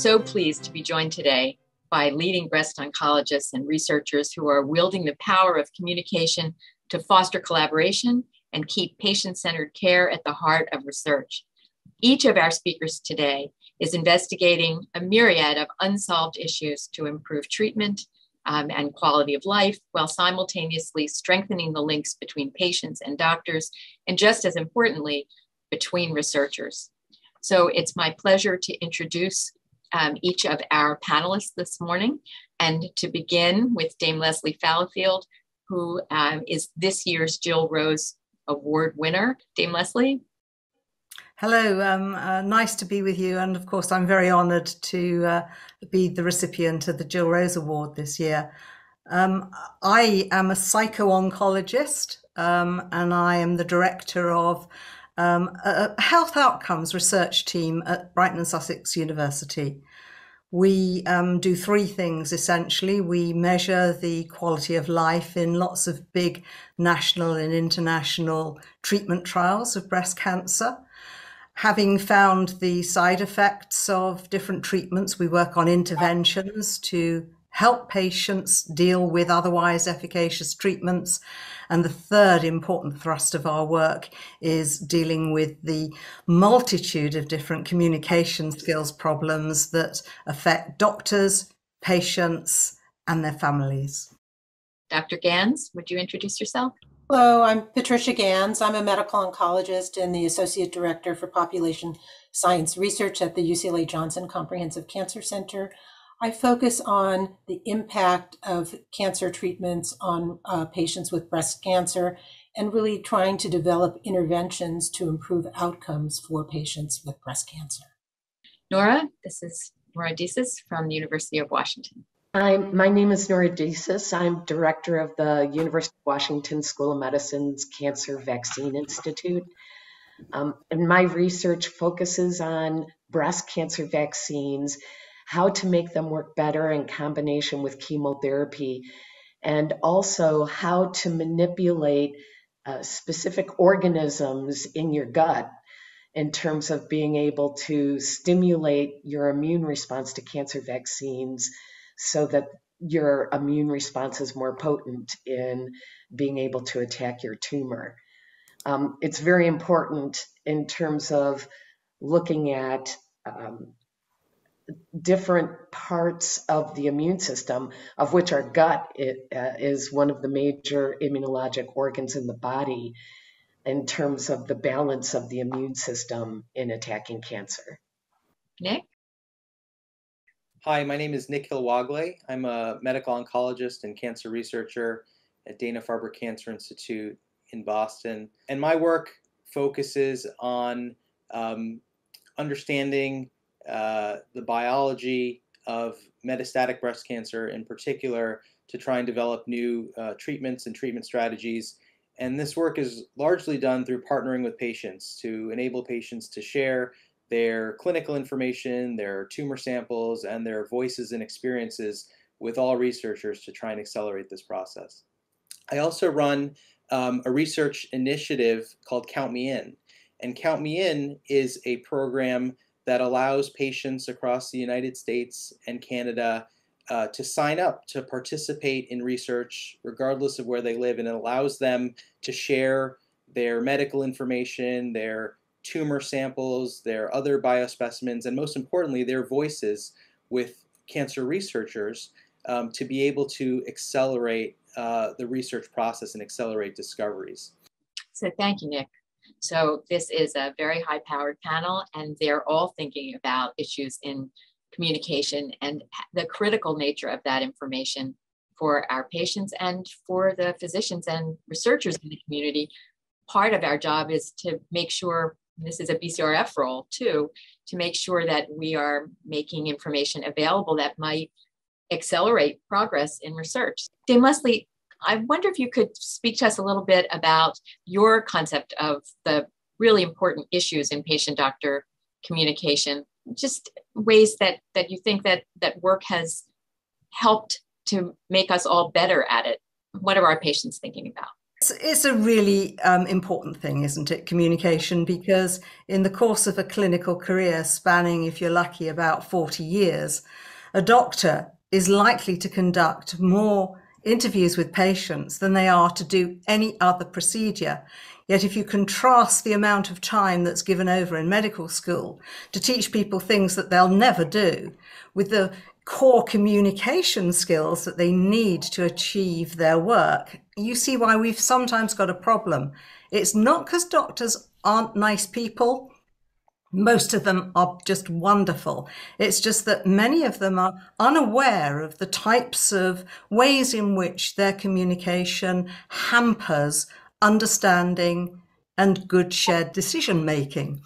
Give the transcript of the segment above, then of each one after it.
So pleased to be joined today by leading breast oncologists and researchers who are wielding the power of communication to foster collaboration and keep patient centered care at the heart of research. Each of our speakers today is investigating a myriad of unsolved issues to improve treatment um, and quality of life while simultaneously strengthening the links between patients and doctors, and just as importantly, between researchers. So it's my pleasure to introduce um, each of our panelists this morning and to begin with Dame Leslie Fallowfield, who um, is this year's Jill Rose Award winner. Dame Leslie. Hello, um, uh, nice to be with you. And of course, I'm very honoured to uh, be the recipient of the Jill Rose Award this year. Um, I am a psycho oncologist um, and I am the director of um, a health outcomes research team at Brighton and Sussex University. We um, do three things essentially. We measure the quality of life in lots of big national and international treatment trials of breast cancer. Having found the side effects of different treatments, we work on interventions to help patients deal with otherwise efficacious treatments. And the third important thrust of our work is dealing with the multitude of different communication skills problems that affect doctors, patients, and their families. Dr. Ganz, would you introduce yourself? Hello, I'm Patricia Ganz. I'm a medical oncologist and the Associate Director for Population Science Research at the UCLA Johnson Comprehensive Cancer Center. I focus on the impact of cancer treatments on uh, patients with breast cancer and really trying to develop interventions to improve outcomes for patients with breast cancer. Nora, this is Nora Disis from the University of Washington. I'm, my name is Nora Disis. I'm director of the University of Washington School of Medicine's Cancer Vaccine Institute. Um, and my research focuses on breast cancer vaccines, how to make them work better in combination with chemotherapy, and also how to manipulate uh, specific organisms in your gut in terms of being able to stimulate your immune response to cancer vaccines so that your immune response is more potent in being able to attack your tumor. Um, it's very important in terms of looking at um, different parts of the immune system, of which our gut it, uh, is one of the major immunologic organs in the body, in terms of the balance of the immune system in attacking cancer. Nick? Hi, my name is Nikhil Wagle. I'm a medical oncologist and cancer researcher at Dana-Farber Cancer Institute in Boston. And my work focuses on um, understanding uh, the biology of metastatic breast cancer in particular to try and develop new uh, treatments and treatment strategies. And this work is largely done through partnering with patients to enable patients to share their clinical information, their tumor samples, and their voices and experiences with all researchers to try and accelerate this process. I also run um, a research initiative called Count Me In. And Count Me In is a program that allows patients across the United States and Canada uh, to sign up to participate in research regardless of where they live and it allows them to share their medical information, their tumor samples, their other biospecimens, and most importantly, their voices with cancer researchers um, to be able to accelerate uh, the research process and accelerate discoveries. So thank you, Nick. So this is a very high-powered panel, and they're all thinking about issues in communication and the critical nature of that information for our patients and for the physicians and researchers in the community. Part of our job is to make sure this is a BCRF role too, to make sure that we are making information available that might accelerate progress in research. Dame Leslie, I wonder if you could speak to us a little bit about your concept of the really important issues in patient doctor communication, just ways that that you think that that work has helped to make us all better at it. What are our patients thinking about? It's a really um, important thing, isn't it? Communication, because in the course of a clinical career spanning, if you're lucky, about 40 years, a doctor is likely to conduct more interviews with patients than they are to do any other procedure. Yet, if you contrast the amount of time that's given over in medical school to teach people things that they'll never do with the core communication skills that they need to achieve their work, you see why we've sometimes got a problem. It's not because doctors aren't nice people. Most of them are just wonderful. It's just that many of them are unaware of the types of ways in which their communication hampers understanding and good shared decision making.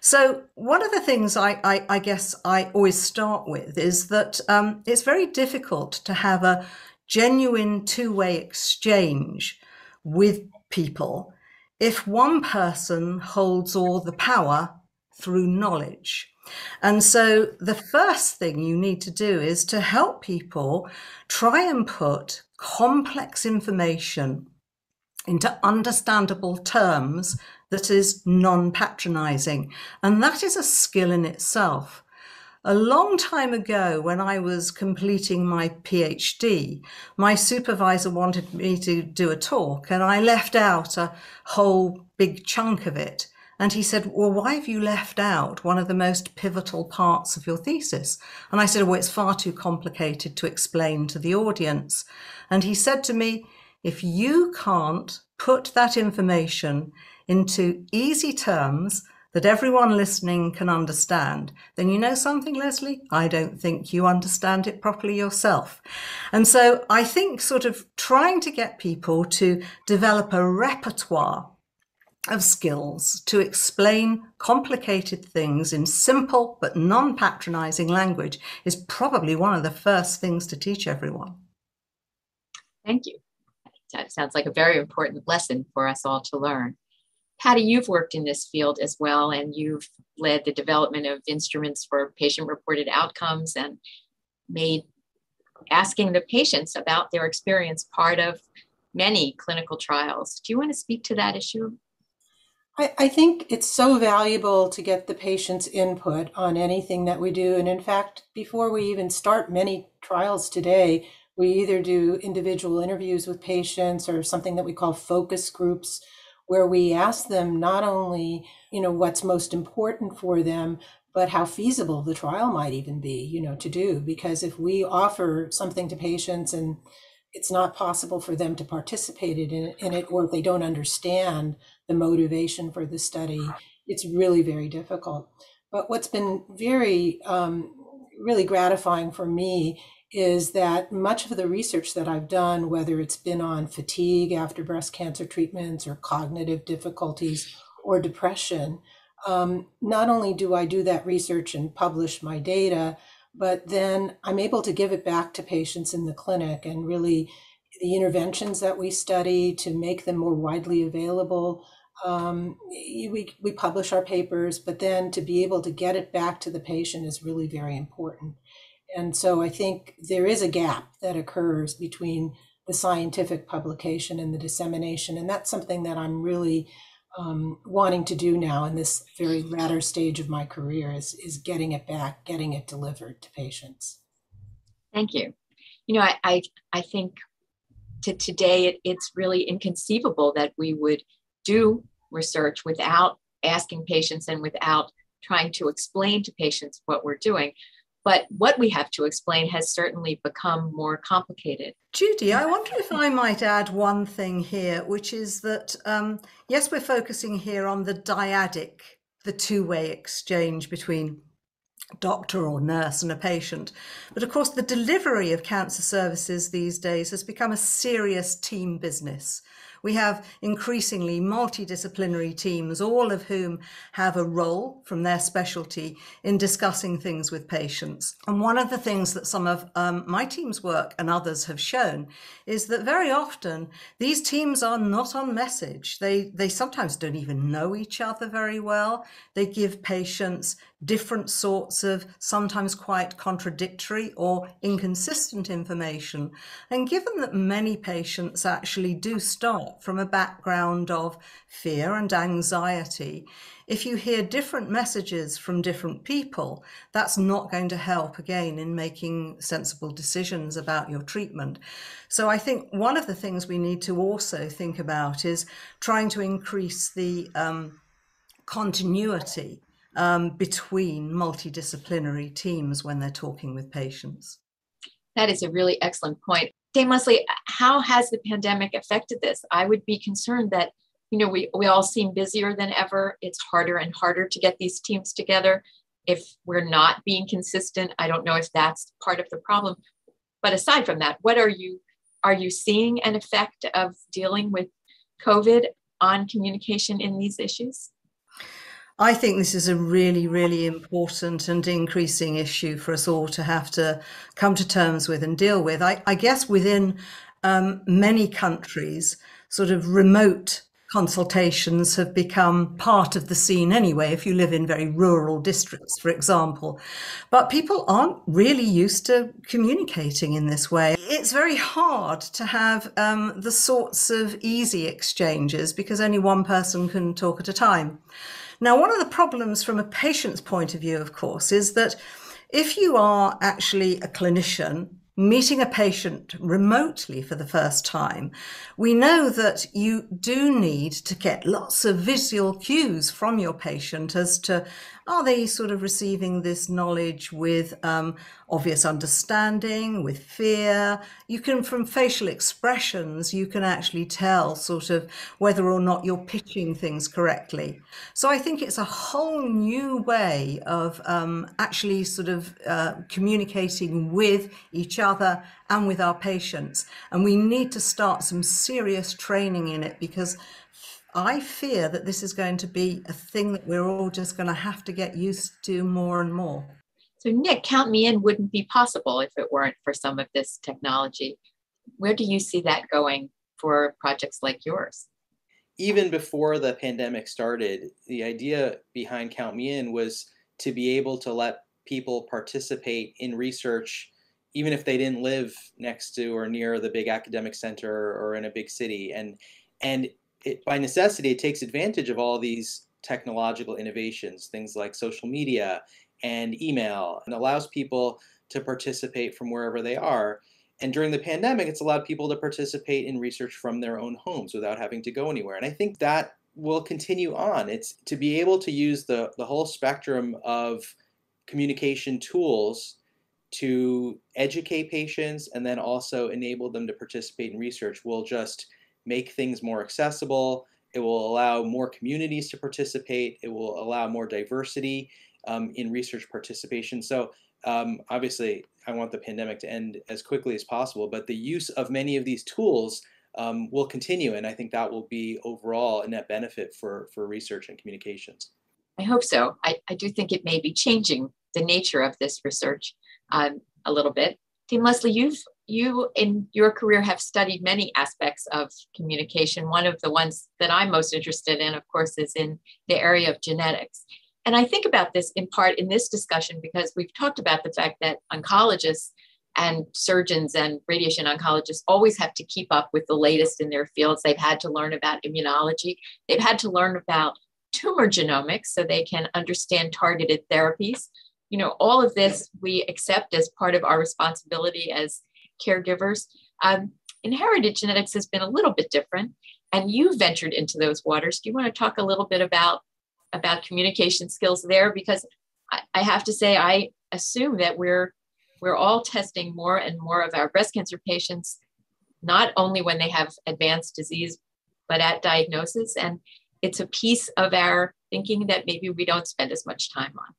So, one of the things I, I, I guess I always start with is that um, it's very difficult to have a genuine two way exchange with people if one person holds all the power through knowledge. And so the first thing you need to do is to help people try and put complex information into understandable terms that is non patronizing. And that is a skill in itself. A long time ago, when I was completing my PhD, my supervisor wanted me to do a talk, and I left out a whole big chunk of it. And he said, Well, why have you left out one of the most pivotal parts of your thesis? And I said, Well, it's far too complicated to explain to the audience. And he said to me, if you can't put that information into easy terms that everyone listening can understand, then you know something, Leslie? I don't think you understand it properly yourself. And so I think sort of trying to get people to develop a repertoire of skills to explain complicated things in simple but non patronizing language is probably one of the first things to teach everyone. Thank you. That sounds like a very important lesson for us all to learn. Patty, you've worked in this field as well, and you've led the development of instruments for patient reported outcomes and made asking the patients about their experience part of many clinical trials. Do you want to speak to that issue? I, I think it's so valuable to get the patient's input on anything that we do. And in fact, before we even start many trials today, we either do individual interviews with patients or something that we call focus groups where we ask them not only, you know, what's most important for them, but how feasible the trial might even be, you know, to do. Because if we offer something to patients and it's not possible for them to participate in, in it, or if they don't understand the motivation for the study, it's really very difficult. But what's been very, um, really gratifying for me is that much of the research that I've done, whether it's been on fatigue after breast cancer treatments or cognitive difficulties or depression, um, not only do I do that research and publish my data, but then I'm able to give it back to patients in the clinic and really the interventions that we study to make them more widely available. Um, we, we publish our papers, but then to be able to get it back to the patient is really very important. And so I think there is a gap that occurs between the scientific publication and the dissemination. And that's something that I'm really um, wanting to do now in this very latter stage of my career is, is getting it back, getting it delivered to patients. Thank you. You know, I, I, I think to today it, it's really inconceivable that we would do research without asking patients and without trying to explain to patients what we're doing. But what we have to explain has certainly become more complicated. Judy, I wonder if I might add one thing here, which is that um, yes, we're focusing here on the dyadic, the two way exchange between doctor or nurse and a patient. But of course, the delivery of cancer services these days has become a serious team business. We have increasingly multidisciplinary teams, all of whom have a role from their specialty in discussing things with patients. And one of the things that some of um, my team's work and others have shown is that very often these teams are not on message. They, they sometimes don't even know each other very well. They give patients different sorts of sometimes quite contradictory or inconsistent information. And given that many patients actually do start from a background of fear and anxiety, if you hear different messages from different people, that's not going to help again in making sensible decisions about your treatment. So I think one of the things we need to also think about is trying to increase the um, continuity um, between multidisciplinary teams when they're talking with patients. That is a really excellent point. Dame Leslie, how has the pandemic affected this? I would be concerned that you know, we, we all seem busier than ever. It's harder and harder to get these teams together. If we're not being consistent, I don't know if that's part of the problem. But aside from that, what are you are you seeing an effect of dealing with COVID on communication in these issues? I think this is a really, really important and increasing issue for us all to have to come to terms with and deal with. I, I guess within um, many countries, sort of remote consultations have become part of the scene anyway, if you live in very rural districts, for example. But people aren't really used to communicating in this way. It's very hard to have um, the sorts of easy exchanges because only one person can talk at a time. Now, one of the problems from a patient's point of view, of course, is that if you are actually a clinician meeting a patient remotely for the first time, we know that you do need to get lots of visual cues from your patient as to are they sort of receiving this knowledge with um, obvious understanding, with fear? You can, from facial expressions, you can actually tell sort of whether or not you're pitching things correctly. So I think it's a whole new way of um, actually sort of uh, communicating with each other and with our patients. And we need to start some serious training in it because I fear that this is going to be a thing that we're all just going to have to get used to more and more. So, Nick, count me in wouldn't be possible if it weren't for some of this technology. Where do you see that going for projects like yours? Even before the pandemic started, the idea behind Count Me In was to be able to let people participate in research even if they didn't live next to or near the big academic center or in a big city and and it, by necessity, it takes advantage of all these technological innovations, things like social media and email, and allows people to participate from wherever they are. And during the pandemic, it's allowed people to participate in research from their own homes without having to go anywhere. And I think that will continue on. It's to be able to use the, the whole spectrum of communication tools to educate patients and then also enable them to participate in research will just make things more accessible. It will allow more communities to participate. It will allow more diversity um, in research participation. So um, obviously, I want the pandemic to end as quickly as possible, but the use of many of these tools um, will continue, and I think that will be overall a net benefit for, for research and communications. I hope so. I, I do think it may be changing the nature of this research um, a little bit. Dame Leslie, you've you in your career have studied many aspects of communication. One of the ones that I'm most interested in, of course, is in the area of genetics. And I think about this in part in this discussion because we've talked about the fact that oncologists and surgeons and radiation oncologists always have to keep up with the latest in their fields. They've had to learn about immunology, they've had to learn about tumor genomics so they can understand targeted therapies. You know, all of this we accept as part of our responsibility as caregivers. Um, inherited genetics has been a little bit different, and you ventured into those waters. Do you want to talk a little bit about about communication skills there? Because I, I have to say, I assume that we're we're all testing more and more of our breast cancer patients, not only when they have advanced disease, but at diagnosis. And it's a piece of our thinking that maybe we don't spend as much time on.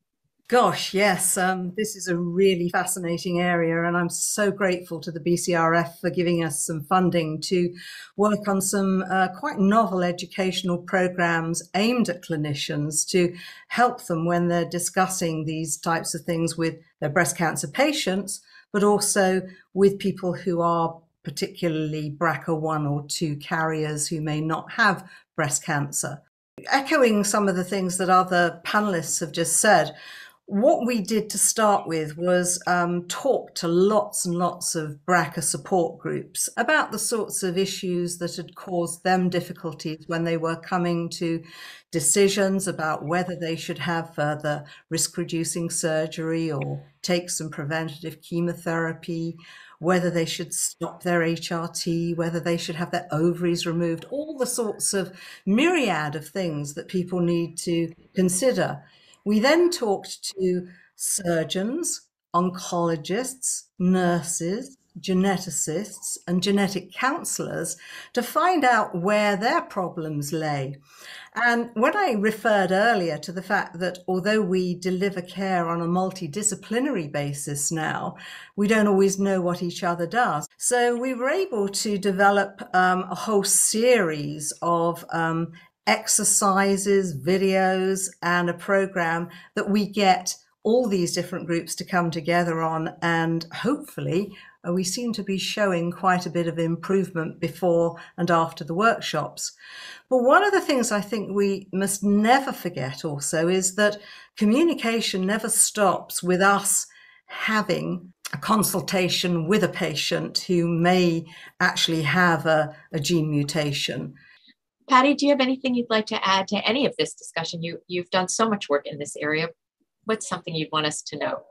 Gosh, yes, um, this is a really fascinating area, and I'm so grateful to the BCRF for giving us some funding to work on some uh, quite novel educational programs aimed at clinicians to help them when they're discussing these types of things with their breast cancer patients, but also with people who are particularly BRCA1 or 2 carriers who may not have breast cancer. Echoing some of the things that other panelists have just said, what we did to start with was um, talk to lots and lots of BRCA support groups about the sorts of issues that had caused them difficulties when they were coming to decisions about whether they should have further risk reducing surgery or take some preventative chemotherapy, whether they should stop their HRT, whether they should have their ovaries removed, all the sorts of myriad of things that people need to consider we then talked to surgeons, oncologists, nurses, geneticists, and genetic counselors to find out where their problems lay. And when I referred earlier to the fact that although we deliver care on a multidisciplinary basis now, we don't always know what each other does. So we were able to develop um, a whole series of um, exercises, videos, and a program that we get all these different groups to come together on. And hopefully, uh, we seem to be showing quite a bit of improvement before and after the workshops. But one of the things I think we must never forget also is that communication never stops with us having a consultation with a patient who may actually have a, a gene mutation. Patty, do you have anything you'd like to add to any of this discussion? You, you've done so much work in this area. What's something you'd want us to know?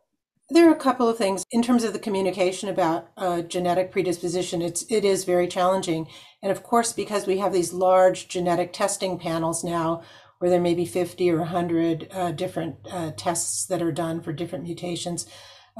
There are a couple of things in terms of the communication about uh, genetic predisposition. It's it is very challenging, and of course, because we have these large genetic testing panels now, where there may be fifty or hundred uh, different uh, tests that are done for different mutations,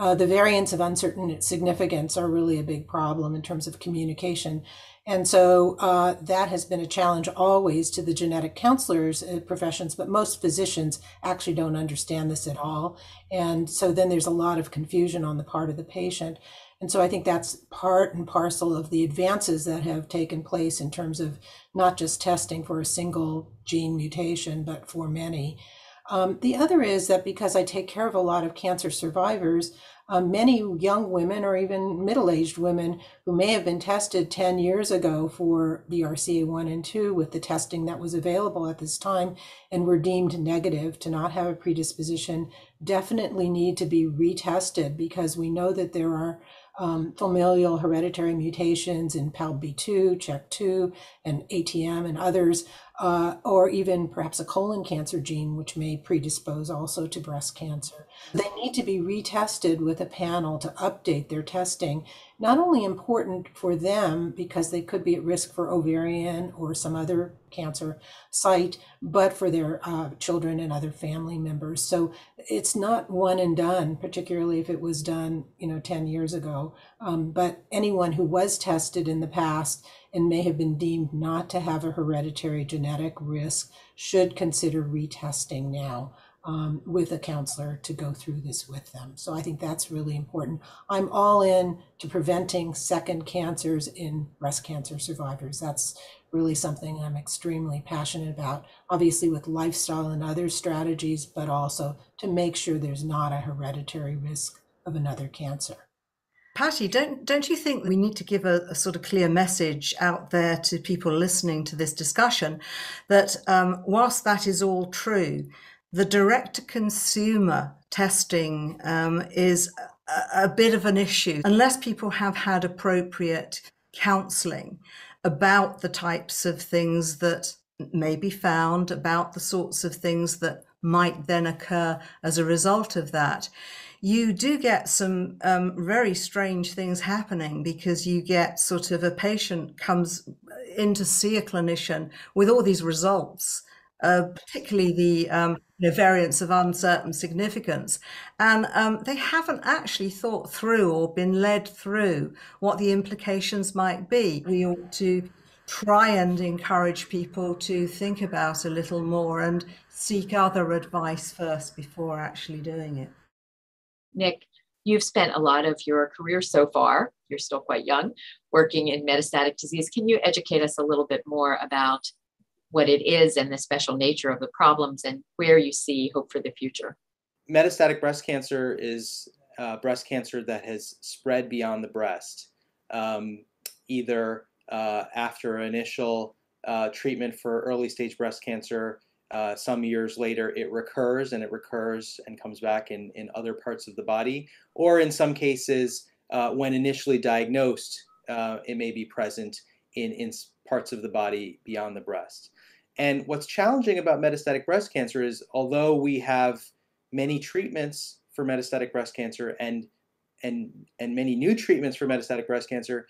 uh, the variants of uncertain significance are really a big problem in terms of communication. And so uh, that has been a challenge always to the genetic counselors uh, professions, but most physicians actually don't understand this at all. And so then there's a lot of confusion on the part of the patient. And so I think that's part and parcel of the advances that have taken place in terms of not just testing for a single gene mutation, but for many. Um, the other is that because I take care of a lot of cancer survivors, uh, many young women or even middle-aged women who may have been tested 10 years ago for BRCA1 and 2 with the testing that was available at this time and were deemed negative to not have a predisposition definitely need to be retested because we know that there are um, familial hereditary mutations in PALB2, CHEK2, and ATM and others uh, or even perhaps a colon cancer gene, which may predispose also to breast cancer. They need to be retested with a panel to update their testing. Not only important for them because they could be at risk for ovarian or some other cancer site, but for their uh, children and other family members. So it's not one and done, particularly if it was done, you know, 10 years ago. Um, but anyone who was tested in the past and may have been deemed not to have a hereditary genetic risk should consider retesting now um, with a counselor to go through this with them. So I think that's really important. I'm all in to preventing second cancers in breast cancer survivors. That's really something I'm extremely passionate about, obviously with lifestyle and other strategies, but also to make sure there's not a hereditary risk of another cancer. Patty, don't don't you think we need to give a, a, sort of clear message out there to people listening to this discussion that um, whilst that is all true, the direct to consumer testing um, is a, a bit of an issue? Unless people have had appropriate counselling about the types of things that may be found, about the sorts of things that might then occur as a result of that you do get some um, very strange things happening because you get sort of a patient comes in to see a clinician with all these results, uh, particularly the um, variants of uncertain significance. And um, they haven't actually thought through or been led through what the implications might be. We ought to try and encourage people to think about a little more and seek other advice first before actually doing it. Nick, you've spent a lot of your career so far, you're still quite young, working in metastatic disease. Can you educate us a little bit more about what it is and the special nature of the problems and where you see hope for the future? Metastatic breast cancer is uh, breast cancer that has spread beyond the breast, um, either uh, after initial uh, treatment for early stage breast cancer uh, some years later it recurs and it recurs and comes back in, in other parts of the body. Or in some cases, uh, when initially diagnosed, uh, it may be present in, in parts of the body beyond the breast. And what's challenging about metastatic breast cancer is although we have many treatments for metastatic breast cancer and and and many new treatments for metastatic breast cancer,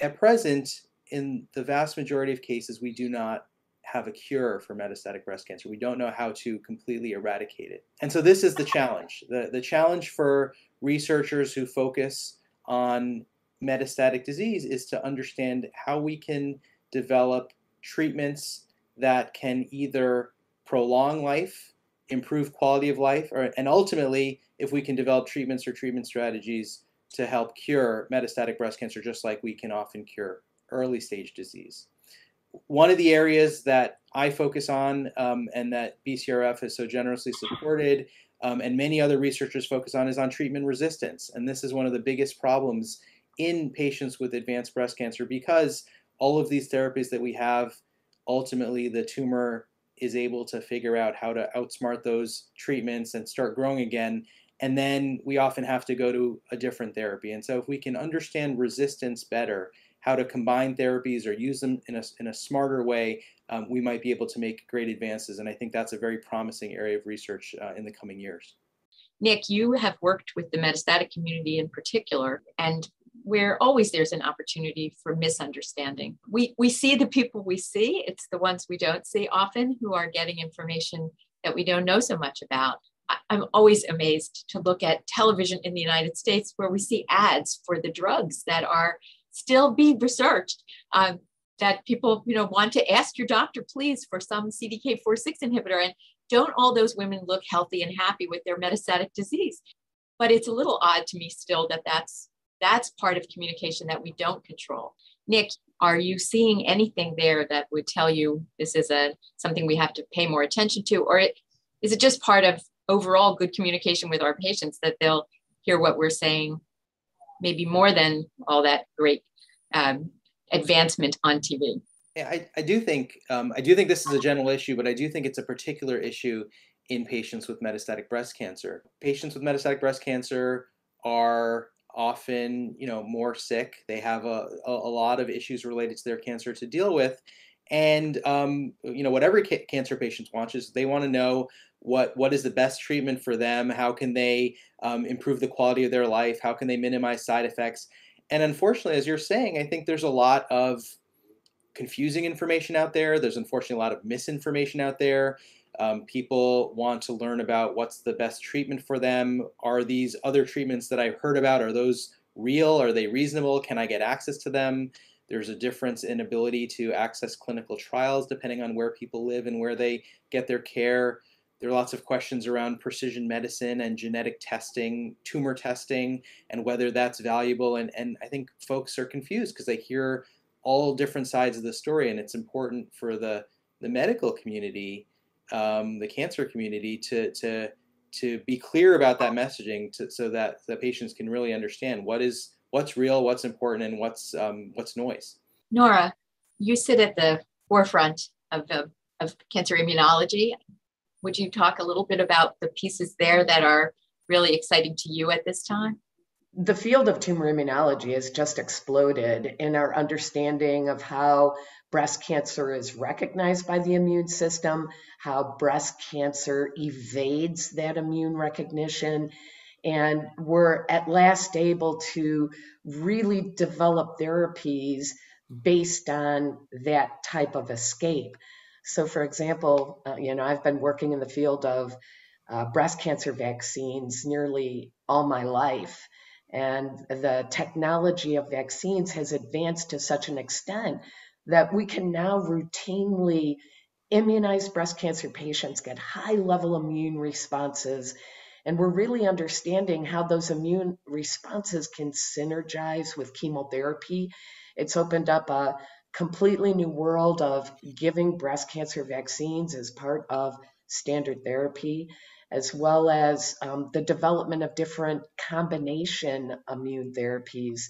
at present, in the vast majority of cases, we do not have a cure for metastatic breast cancer. We don't know how to completely eradicate it. And so this is the challenge. The, the challenge for researchers who focus on metastatic disease is to understand how we can develop treatments that can either prolong life, improve quality of life, or, and ultimately, if we can develop treatments or treatment strategies to help cure metastatic breast cancer, just like we can often cure early stage disease one of the areas that I focus on um, and that BCRF has so generously supported um, and many other researchers focus on is on treatment resistance. And this is one of the biggest problems in patients with advanced breast cancer because all of these therapies that we have, ultimately the tumor is able to figure out how to outsmart those treatments and start growing again. And then we often have to go to a different therapy. And so if we can understand resistance better, how to combine therapies or use them in a, in a smarter way, um, we might be able to make great advances. And I think that's a very promising area of research uh, in the coming years. Nick, you have worked with the metastatic community in particular, and where always there's an opportunity for misunderstanding. We, we see the people we see, it's the ones we don't see often who are getting information that we don't know so much about. I'm always amazed to look at television in the United States where we see ads for the drugs that are still be researched. Um, that people, you know, want to ask your doctor, please, for some CDK4/6 inhibitor, and don't all those women look healthy and happy with their metastatic disease? But it's a little odd to me still that that's that's part of communication that we don't control. Nick, are you seeing anything there that would tell you this is a something we have to pay more attention to, or it, is it just part of overall good communication with our patients that they'll hear what we're saying maybe more than all that great um, advancement on TV. Yeah, I, I do think um, I do think this is a general issue, but I do think it's a particular issue in patients with metastatic breast cancer. Patients with metastatic breast cancer are often, you know, more sick. They have a, a, a lot of issues related to their cancer to deal with, and um, you know, whatever ca- cancer patients is they want to know what what is the best treatment for them. How can they um, improve the quality of their life? How can they minimize side effects? And unfortunately, as you're saying, I think there's a lot of confusing information out there. There's unfortunately a lot of misinformation out there. Um, people want to learn about what's the best treatment for them. Are these other treatments that I've heard about, are those real? Are they reasonable? Can I get access to them? There's a difference in ability to access clinical trials depending on where people live and where they get their care. There are lots of questions around precision medicine and genetic testing, tumor testing, and whether that's valuable. And, and I think folks are confused because they hear all different sides of the story, and it's important for the, the medical community, um, the cancer community, to, to, to be clear about that messaging to, so that the patients can really understand what is what's real, what's important, and what's um, what's noise. Nora, you sit at the forefront of, of, of cancer immunology. Would you talk a little bit about the pieces there that are really exciting to you at this time? The field of tumor immunology has just exploded in our understanding of how breast cancer is recognized by the immune system, how breast cancer evades that immune recognition. And we're at last able to really develop therapies based on that type of escape. So, for example, uh, you know, I've been working in the field of uh, breast cancer vaccines nearly all my life. And the technology of vaccines has advanced to such an extent that we can now routinely immunize breast cancer patients, get high level immune responses. And we're really understanding how those immune responses can synergize with chemotherapy. It's opened up a completely new world of giving breast cancer vaccines as part of standard therapy, as well as um, the development of different combination immune therapies.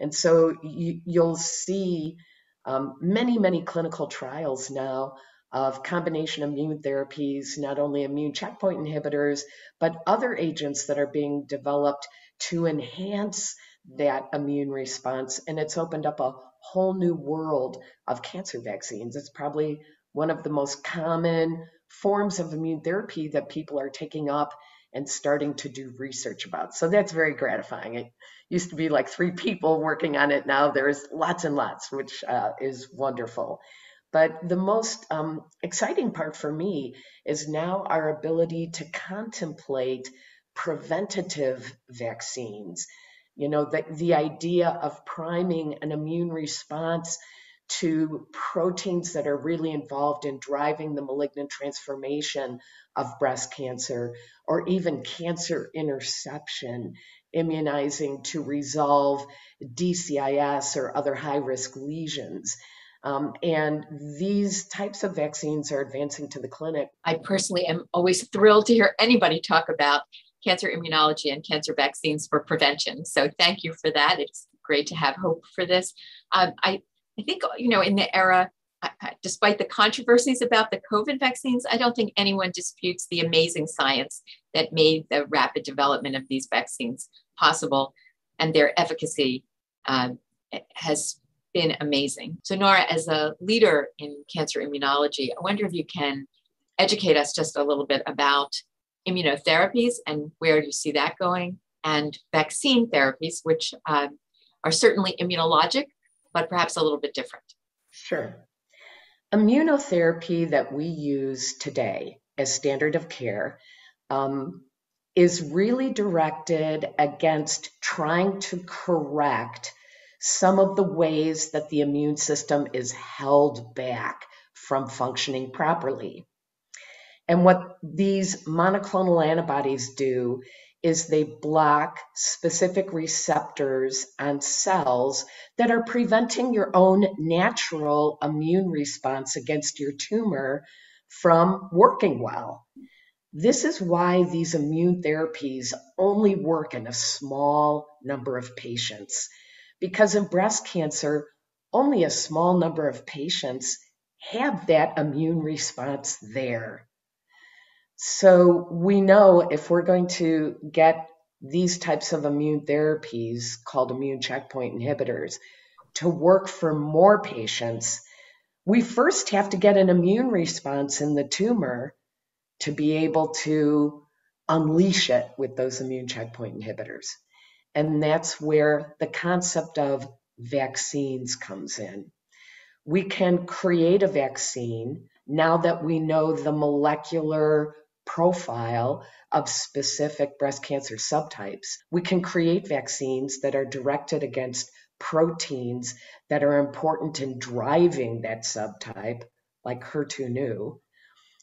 And so you, will see um, many, many clinical trials now of combination immune therapies, not only immune checkpoint inhibitors, but other agents that are being developed to enhance that immune response. And it's opened up a whole new world of cancer vaccines. It's probably one of the most common forms of immune therapy that people are taking up and starting to do research about. So that's very gratifying. It used to be like three people working on it. Now there's lots and lots, which uh, is wonderful. But the most um, exciting part for me is now our ability to contemplate preventative vaccines. You know, the, the idea of priming an immune response to proteins that are really involved in driving the malignant transformation of breast cancer or even cancer interception, immunizing to resolve DCIS or other high risk lesions. Um, and these types of vaccines are advancing to the clinic. I personally am always thrilled to hear anybody talk about cancer immunology and cancer vaccines for prevention. So thank you for that. It's great to have hope for this. Um, I, I think, you know, in the era, despite the controversies about the COVID vaccines, I don't think anyone disputes the amazing science that made the rapid development of these vaccines possible and their efficacy uh, has been amazing. So, Nora, as a leader in cancer immunology, I wonder if you can educate us just a little bit about immunotherapies and where you see that going, and vaccine therapies, which uh, are certainly immunologic, but perhaps a little bit different. Sure. Immunotherapy that we use today as standard of care um, is really directed against trying to correct some of the ways that the immune system is held back from functioning properly. And what these monoclonal antibodies do is they block specific receptors on cells that are preventing your own natural immune response against your tumor from working well. This is why these immune therapies only work in a small number of patients because in breast cancer, only a small number of patients have that immune response there. So we know if we're going to get these types of immune therapies called immune checkpoint inhibitors to work for more patients, we first have to get an immune response in the tumor to be able to unleash it with those immune checkpoint inhibitors. And that's where the concept of vaccines comes in. We can create a vaccine now that we know the molecular profile of specific breast cancer subtypes. We can create vaccines that are directed against proteins that are important in driving that subtype, like HER2/neu,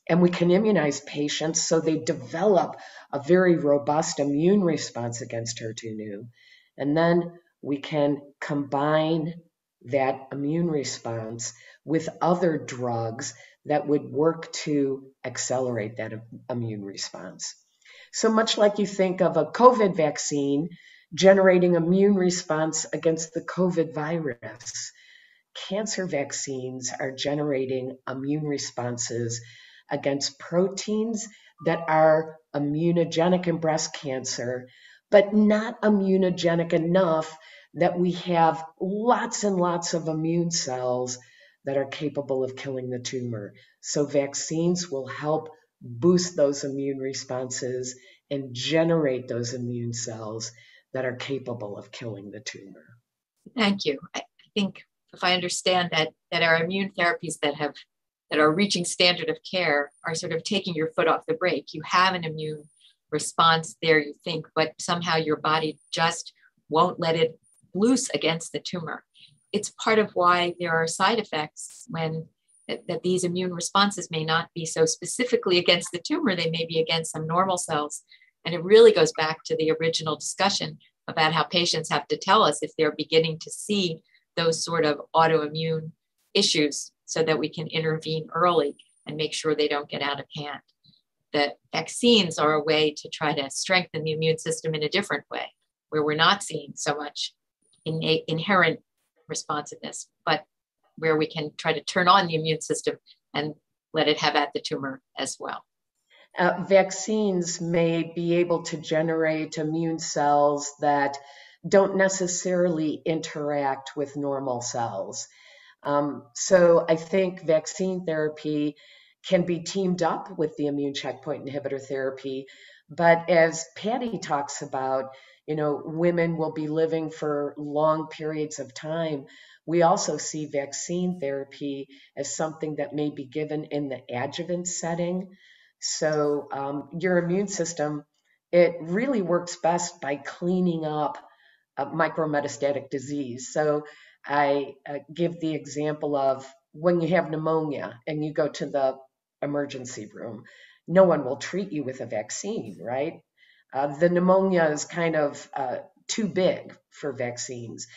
and we can immunize patients so they develop a very robust immune response against HER2/neu. And then we can combine that immune response with other drugs that would work to accelerate that immune response. So much like you think of a COVID vaccine generating immune response against the COVID virus, cancer vaccines are generating immune responses against proteins that are immunogenic in breast cancer, but not immunogenic enough that we have lots and lots of immune cells that are capable of killing the tumor. So vaccines will help boost those immune responses and generate those immune cells that are capable of killing the tumor. Thank you. I think if I understand that that our immune therapies that have that are reaching standard of care are sort of taking your foot off the brake. You have an immune response there, you think, but somehow your body just won't let it loose against the tumor. It's part of why there are side effects when that, that these immune responses may not be so specifically against the tumor, they may be against some normal cells. And it really goes back to the original discussion about how patients have to tell us if they're beginning to see those sort of autoimmune issues so that we can intervene early and make sure they don't get out of hand. That vaccines are a way to try to strengthen the immune system in a different way, where we're not seeing so much innate, inherent responsiveness, but where we can try to turn on the immune system and let it have at the tumor as well. Uh, vaccines may be able to generate immune cells that don't necessarily interact with normal cells. Um, so I think vaccine therapy can be teamed up with the immune checkpoint inhibitor therapy. But as Patty talks about, you know, women will be living for long periods of time. We also see vaccine therapy as something that may be given in the adjuvant setting. So um, your immune system, it really works best by cleaning up a micrometastatic disease. So I uh, give the example of when you have pneumonia and you go to the emergency room, no one will treat you with a vaccine, right? Uh, the pneumonia is kind of uh, too big for vaccines.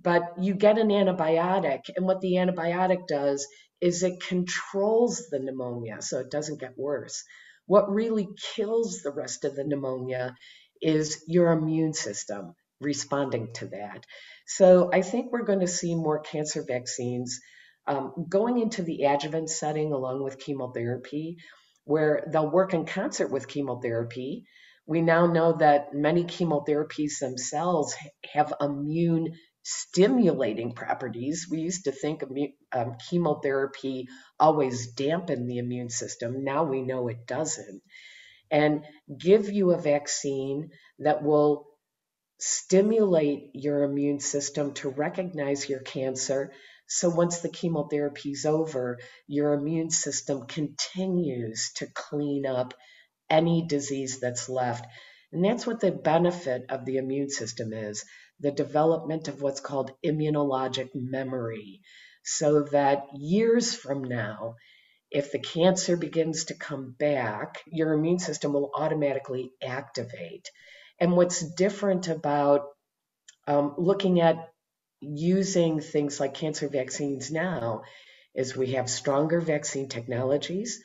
But you get an antibiotic, and what the antibiotic does is it controls the pneumonia so it doesn't get worse. What really kills the rest of the pneumonia is your immune system responding to that. So I think we're going to see more cancer vaccines um, going into the adjuvant setting along with chemotherapy, where they'll work in concert with chemotherapy. We now know that many chemotherapies themselves have immune stimulating properties. We used to think um, chemotherapy always dampened the immune system. Now we know it doesn't. And give you a vaccine that will stimulate your immune system to recognize your cancer. So once the chemotherapy is over, your immune system continues to clean up any disease that's left. And that's what the benefit of the immune system is the development of what's called immunologic memory. So that years from now, if the cancer begins to come back, your immune system will automatically activate. And what's different about um, looking at using things like cancer vaccines now is we have stronger vaccine technologies.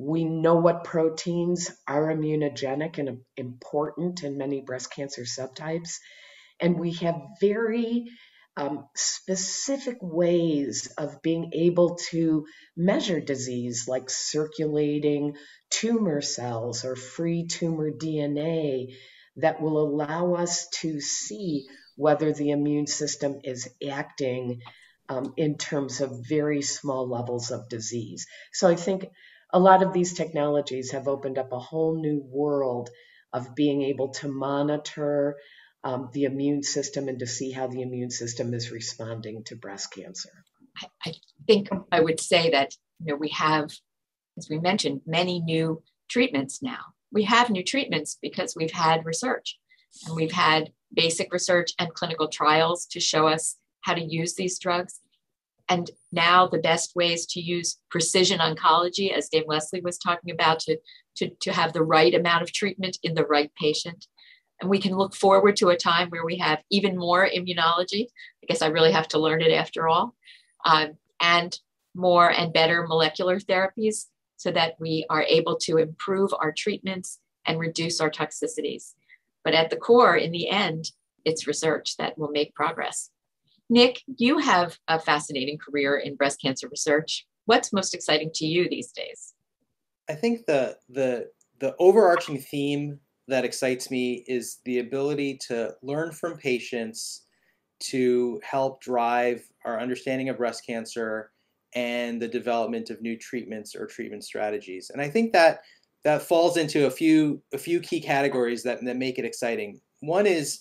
We know what proteins are immunogenic and important in many breast cancer subtypes. And we have very um, specific ways of being able to measure disease, like circulating tumor cells or free tumor DNA, that will allow us to see whether the immune system is acting um, in terms of very small levels of disease. So I think a lot of these technologies have opened up a whole new world of being able to monitor um, the immune system and to see how the immune system is responding to breast cancer. I, I think I would say that you know we have, as we mentioned, many new treatments now we have new treatments because we've had research and we've had basic research and clinical trials to show us how to use these drugs. And now the best ways to use precision oncology, as Dame Leslie was talking about, to, to, to have the right amount of treatment in the right patient. And we can look forward to a time where we have even more immunology. I guess I really have to learn it after all. Um, and more and better molecular therapies so that we are able to improve our treatments and reduce our toxicities. But at the core, in the end, it's research that will make progress. Nick, you have a fascinating career in breast cancer research. What's most exciting to you these days? I think the the the overarching theme that excites me is the ability to learn from patients to help drive our understanding of breast cancer and the development of new treatments or treatment strategies. And I think that that falls into a few a few key categories that, that make it exciting. One is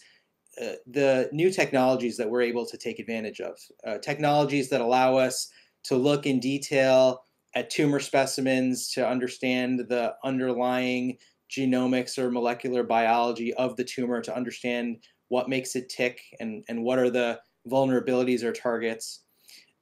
uh, the new technologies that we're able to take advantage of, uh, technologies that allow us to look in detail at tumor specimens to understand the underlying genomics or molecular biology of the tumor to understand what makes it tick and, and what are the vulnerabilities or targets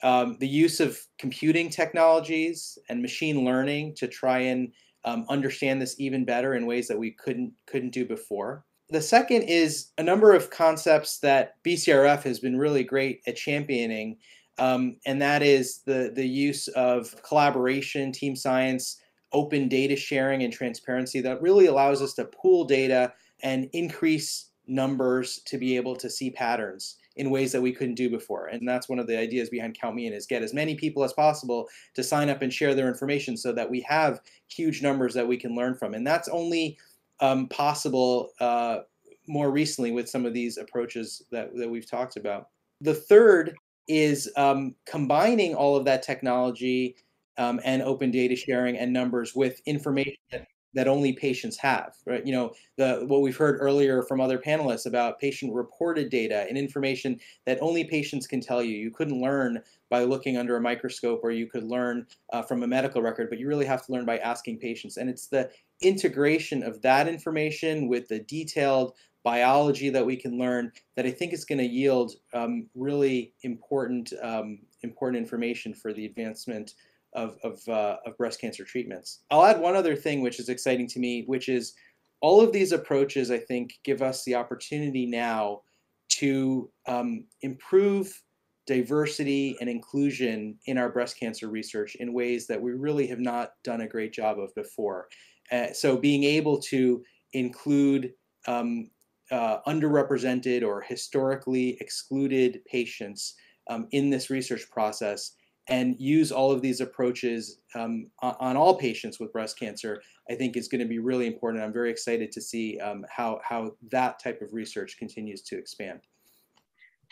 um, the use of computing technologies and machine learning to try and um, understand this even better in ways that we couldn't couldn't do before. The second is a number of concepts that BCRF has been really great at championing, um, and that is the the use of collaboration, team science, open data sharing, and transparency that really allows us to pool data and increase numbers to be able to see patterns in ways that we couldn't do before. And that's one of the ideas behind Count Me In is get as many people as possible to sign up and share their information so that we have huge numbers that we can learn from. And that's only um, possible uh, more recently with some of these approaches that, that we've talked about. The third is um, combining all of that technology um, and open data sharing and numbers with information that, that only patients have, right? You know, the what we've heard earlier from other panelists about patient reported data and information that only patients can tell you. You couldn't learn by looking under a microscope or you could learn uh, from a medical record, but you really have to learn by asking patients. And it's the integration of that information with the detailed biology that we can learn that I think is going to yield um, really important um, important information for the advancement of, of, uh, of breast cancer treatments. I'll add one other thing which is exciting to me, which is all of these approaches I think give us the opportunity now to um, improve diversity and inclusion in our breast cancer research in ways that we really have not done a great job of before. Uh, so being able to include um, uh, underrepresented or historically excluded patients um, in this research process and use all of these approaches um, on all patients with breast cancer, I think is going to be really important. I'm very excited to see um, how, how that type of research continues to expand.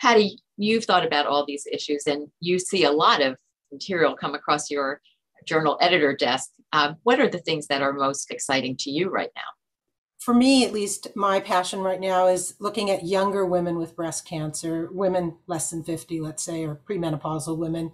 Patty, you've thought about all these issues and you see a lot of material come across your journal editor desk. Um, what are the things that are most exciting to you right now? for me at least my passion right now is looking at younger women with breast cancer women less than 50 let's say or premenopausal women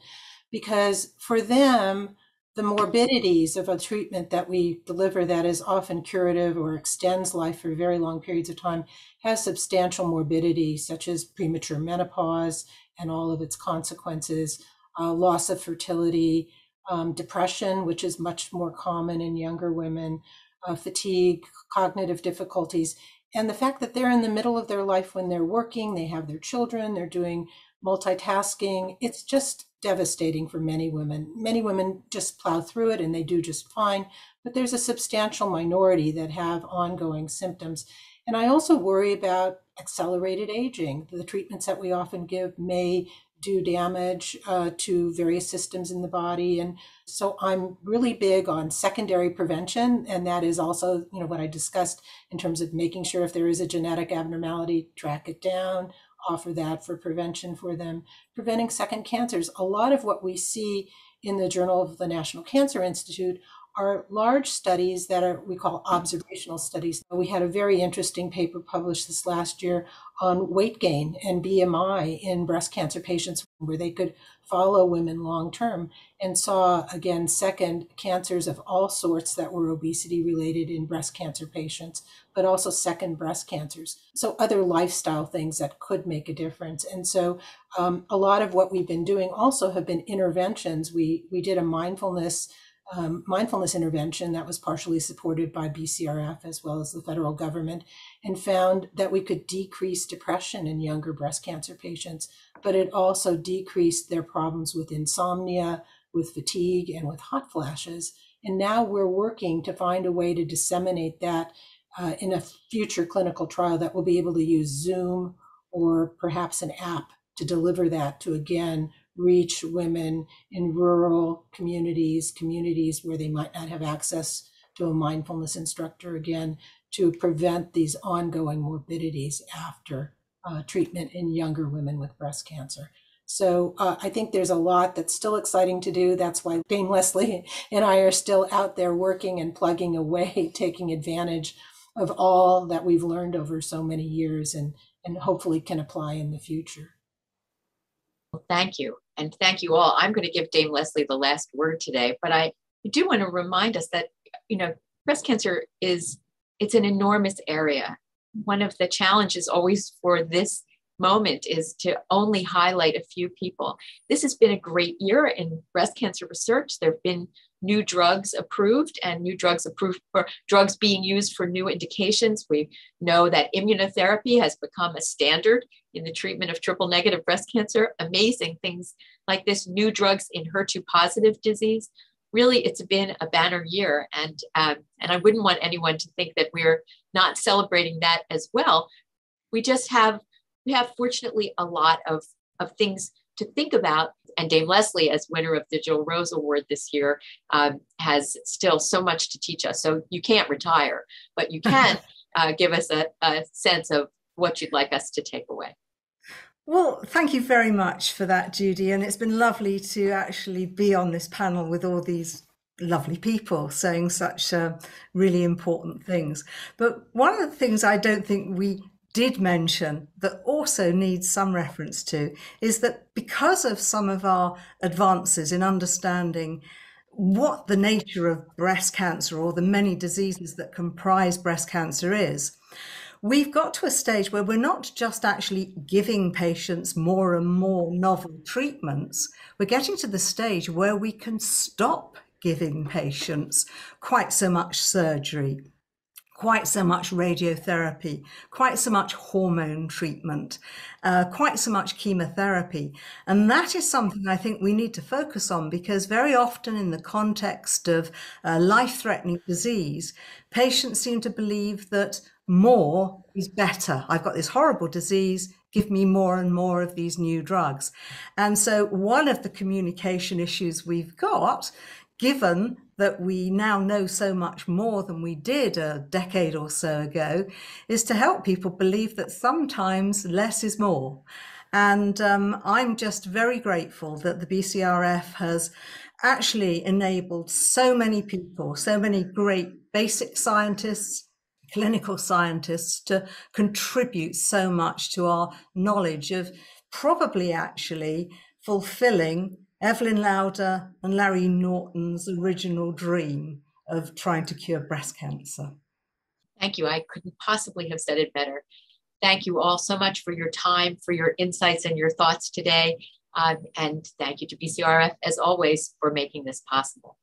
because for them the morbidities of a treatment that we deliver that is often curative or extends life for very long periods of time has substantial morbidity such as premature menopause and all of its consequences uh, loss of fertility um, depression which is much more common in younger women uh, fatigue, cognitive difficulties, and the fact that they're in the middle of their life when they're working, they have their children, they're doing multitasking. It's just devastating for many women. Many women just plow through it and they do just fine, but there's a substantial minority that have ongoing symptoms. And I also worry about accelerated aging. The treatments that we often give may do damage uh, to various systems in the body. And so I'm really big on secondary prevention. And that is also, you know, what I discussed in terms of making sure if there is a genetic abnormality, track it down, offer that for prevention for them, preventing second cancers. A lot of what we see in the Journal of the National Cancer Institute are large studies that are we call observational studies. We had a very interesting paper published this last year on weight gain and BMI in breast cancer patients where they could follow women long term and saw again second cancers of all sorts that were obesity related in breast cancer patients but also second breast cancers. So other lifestyle things that could make a difference. And so um, a lot of what we've been doing also have been interventions. We we did a mindfulness um, mindfulness intervention that was partially supported by BCRF as well as the federal government, and found that we could decrease depression in younger breast cancer patients, but it also decreased their problems with insomnia, with fatigue, and with hot flashes. And now we're working to find a way to disseminate that uh, in a future clinical trial that will be able to use Zoom or perhaps an app to deliver that to again reach women in rural communities, communities where they might not have access to a mindfulness instructor again, to prevent these ongoing morbidities after uh, treatment in younger women with breast cancer. So uh, I think there's a lot that's still exciting to do. That's why Dame Leslie and I are still out there working and plugging away, taking advantage of all that we've learned over so many years and, and hopefully can apply in the future. Well, thank you. And thank you all. I'm going to give Dame Leslie the last word today, but I do want to remind us that, you know, breast cancer is, it's an enormous area. One of the challenges always for this moment is to only highlight a few people. This has been a great year in breast cancer research. There have been new drugs approved and new drugs approved for drugs being used for new indications. We know that immunotherapy has become a standard in the treatment of triple negative breast cancer. Amazing things like this, new drugs in HER2 positive disease. Really, it's been a banner year, and um, and I wouldn't want anyone to think that we're not celebrating that as well. We just have we have fortunately a lot of, of things to think about. And Dame Leslie, as winner of the Jill Rose Award this year, um, has still so much to teach us. So you can't retire, but you can uh, give us a, a sense of what you'd like us to take away. Well, thank you very much for that, Judy. And it's been lovely to actually be on this panel with all these lovely people saying such uh, really important things. But one of the things I don't think we did mention that also needs some reference to is that because of some of our advances in understanding what the nature of breast cancer or the many diseases that comprise breast cancer is, we've got to a stage where we're not just actually giving patients more and more novel treatments, we're getting to the stage where we can stop giving patients quite so much surgery quite so much radiotherapy, quite so much hormone treatment, uh, quite so much chemotherapy. And that is something I think we need to focus on because very often, in the context of uh, life threatening disease, patients seem to believe that more is better. I've got this horrible disease. Give me more and more of these new drugs. And so, one of the communication issues we've got given that we now know so much more than we did a decade or so ago, is to help people believe that sometimes less is more. And um, I'm just very grateful that the BCRF has actually enabled so many people, so many great basic scientists, clinical scientists to contribute so much to our knowledge of probably actually fulfilling Evelyn Lauder and Larry Norton's original dream of trying to cure breast cancer. Thank you. I couldn't possibly have said it better. Thank you all so much for your time, for your insights and your thoughts today. Um, and thank you to BCRF, as always, for making this possible.